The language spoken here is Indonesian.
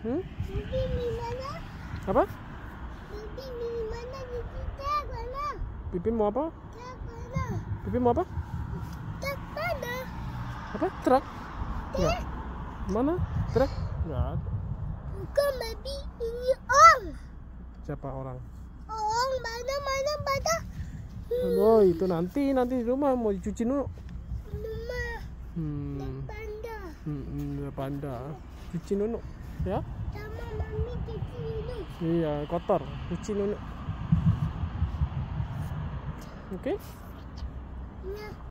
Hmm? Apa? Bibi di mana? Di tak mana? Pipi mau apa? Tak mana? Pipi mau apa? Tak mana? Apa? Truk? Enggak. Mana? Truk? Enggak ada. Bukan babi ini om. Siapa orang? Om mana mana mana? Oh, itu nanti nanti di rumah mau dicuci dulu. Rumah Hmm. panda. Hmm, hmm, ya panda. Cuci dulu. Ya? Sama mami. Iya, kotor. Cuci dulu. Oke? Ya.